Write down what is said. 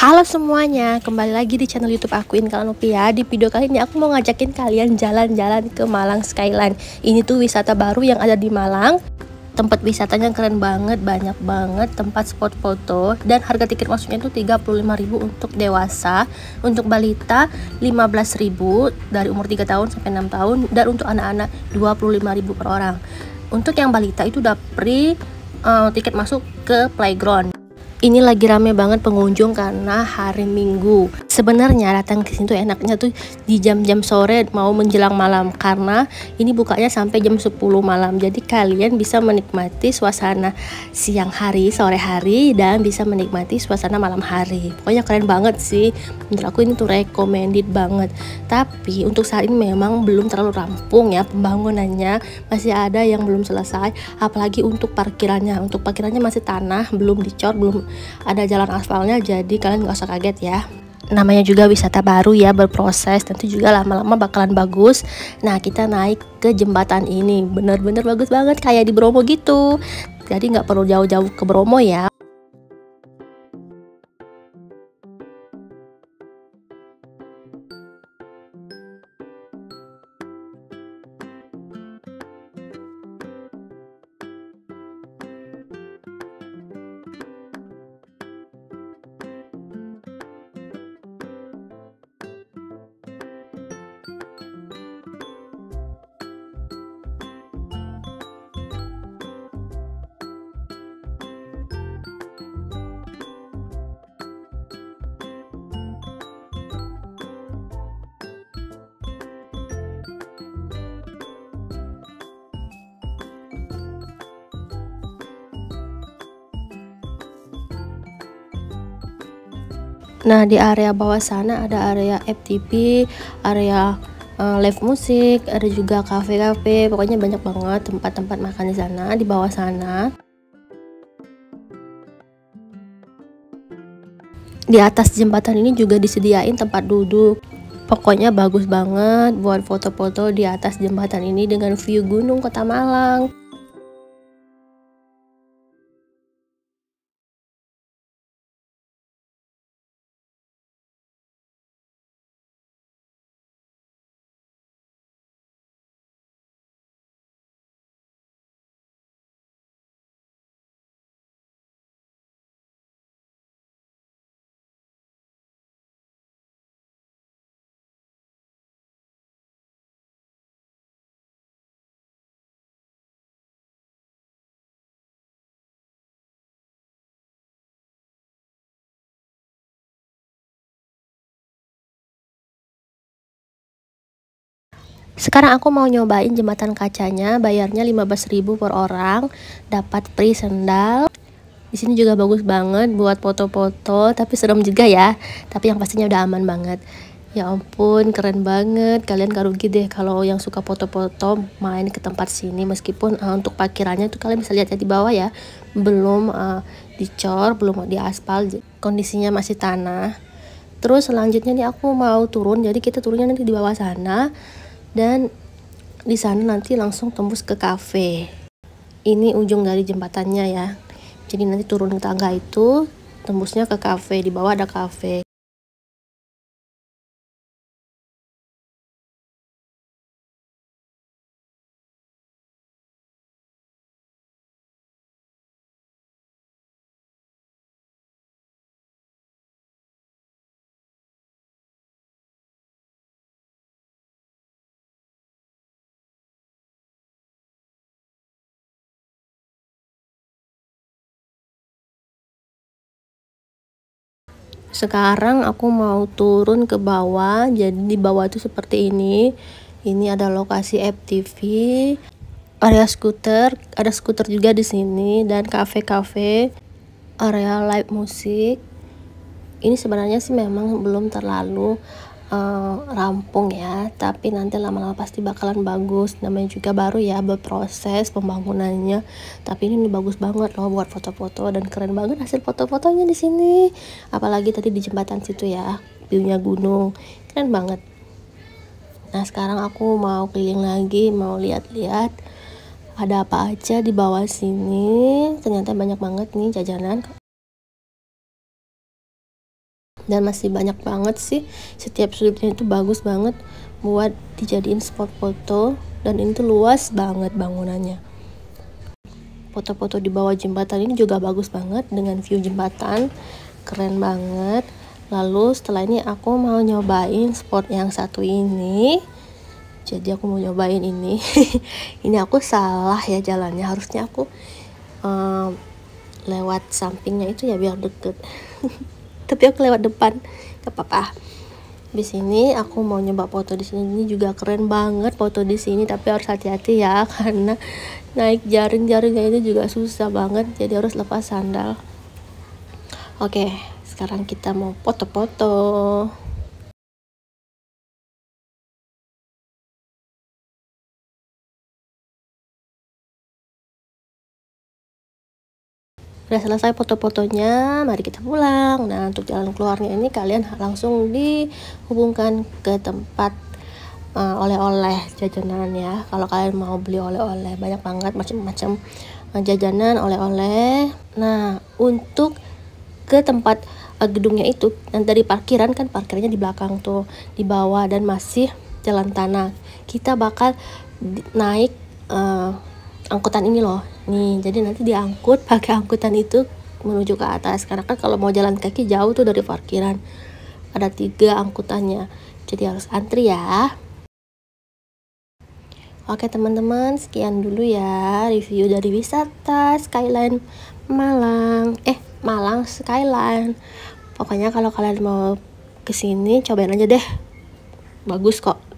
Halo semuanya, kembali lagi di channel YouTube aku Inka Nopia. Di video kali ini aku mau ngajakin kalian jalan-jalan ke Malang Skyline. Ini tuh wisata baru yang ada di Malang. Tempat wisatanya keren banget, banyak banget tempat spot foto dan harga tiket masuknya itu 35.000 untuk dewasa, untuk balita 15.000 dari umur 3 tahun sampai 6 tahun dan untuk anak-anak 25.000 per orang. Untuk yang balita itu udah free uh, tiket masuk ke playground ini lagi rame banget pengunjung karena hari Minggu. Sebenarnya datang ke sini tuh enaknya tuh di jam-jam sore mau menjelang malam karena ini bukanya sampai jam 10 malam. Jadi kalian bisa menikmati suasana siang hari, sore hari dan bisa menikmati suasana malam hari. Pokoknya keren banget sih. Menurut aku ini tuh recommended banget. Tapi untuk saat ini memang belum terlalu rampung ya pembangunannya. Masih ada yang belum selesai apalagi untuk parkirannya. Untuk parkirannya masih tanah, belum dicor, belum ada jalan aspalnya jadi kalian nggak usah kaget ya namanya juga wisata baru ya berproses. Nanti juga lama-lama bakalan bagus. Nah kita naik ke jembatan ini. Bener-bener bagus banget kayak di Bromo gitu. Jadi nggak perlu jauh-jauh ke Bromo ya Nah, di area bawah sana ada area FTP, area uh, live musik, ada juga cafe-cafe, pokoknya banyak banget tempat-tempat makan di sana, di bawah sana. Di atas jembatan ini juga disediain tempat duduk. Pokoknya bagus banget buat foto-foto di atas jembatan ini dengan view gunung Kota Malang. Sekarang aku mau nyobain jembatan kacanya, bayarnya 15.000 per orang, dapat free sendal. Di sini juga bagus banget buat foto-foto, tapi serem juga ya. Tapi yang pastinya udah aman banget. Ya ampun, keren banget. Kalian gak rugi deh kalau yang suka foto-foto main ke tempat sini. Meskipun uh, untuk parkirannya tuh kalian bisa lihat ya di bawah ya. Belum uh, dicor, belum di aspal. Kondisinya masih tanah. Terus selanjutnya nih aku mau turun. Jadi kita turunnya nanti di bawah sana dan di sana nanti langsung tembus ke kafe. Ini ujung dari jembatannya ya. Jadi nanti turun tangga itu tembusnya ke kafe. Di bawah ada kafe sekarang aku mau turun ke bawah jadi di bawah itu seperti ini. Ini ada lokasi FTV area skuter ada skuter juga di sini dan cafe-cafe area live musik ini sebenarnya sih memang belum terlalu uh, rampung ya tapi nanti lama-lama pasti bakalan bagus. Namanya juga baru ya berproses pembangunannya. Tapi ini bagus banget loh buat foto-foto dan keren banget hasil foto-fotonya di sini. Apalagi tadi di jembatan situ ya viewnya gunung. Keren banget. Nah sekarang aku mau keliling lagi mau lihat-lihat ada apa aja di bawah sini. Ternyata banyak banget nih jajanan dan masih banyak banget sih. Setiap sudutnya itu bagus banget buat dijadiin spot foto. Dan ini tuh luas banget bangunannya. Foto-foto di bawah jembatan ini juga bagus banget dengan view jembatan. Keren banget. Lalu setelah ini aku mau nyobain spot yang satu ini. Jadi aku mau nyobain ini. Ini aku salah ya jalannya. Harusnya aku um, lewat sampingnya itu ya biar deket tapi aku lewat depan. Gak apa-apa. Di sini aku mau nyoba foto di sini. Ini juga keren banget foto di sini tapi harus hati-hati ya karena naik jaring-jaringnya itu juga susah banget. Jadi harus lepas sandal. Oke sekarang kita mau foto-foto udah selesai foto-fotonya mari kita pulang. Nah untuk jalan keluarnya ini kalian langsung dihubungkan ke tempat uh, oleh-oleh jajanan ya. Kalau kalian mau beli oleh-oleh banyak banget macam-macam uh, jajanan oleh-oleh. Nah untuk ke tempat uh, gedungnya itu dan dari parkiran kan parkirnya di belakang tuh di bawah dan masih jalan tanah. Kita bakal naik uh, angkutan ini loh nih jadi nanti diangkut pakai angkutan itu menuju ke atas karena kan kalau mau jalan kaki jauh tuh dari parkiran ada tiga angkutannya jadi harus antri ya Oke teman-teman, sekian dulu ya review dari wisata Skyline Malang. Eh, Malang Skyline. Pokoknya kalau kalian mau ke sini, cobain aja deh. Bagus kok.